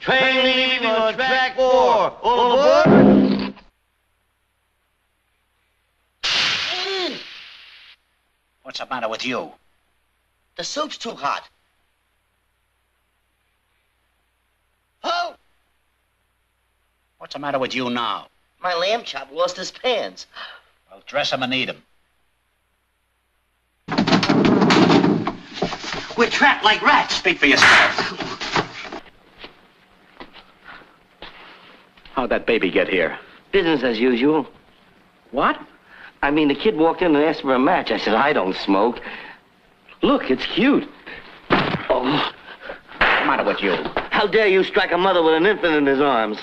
Train leaving on track four. All aboard. Hmm. What's the matter with you? The soup's too hot. Oh, What's the matter with you now? my lamb chop lost his pans. Well, dress him and eat him. We're trapped like rats. Speak for yourself. How'd that baby get here? Business as usual. What? I mean, the kid walked in and asked for a match. I said, I don't smoke. Look, it's cute. Oh, What's the matter with you? how dare you strike a mother with an infant in his arms?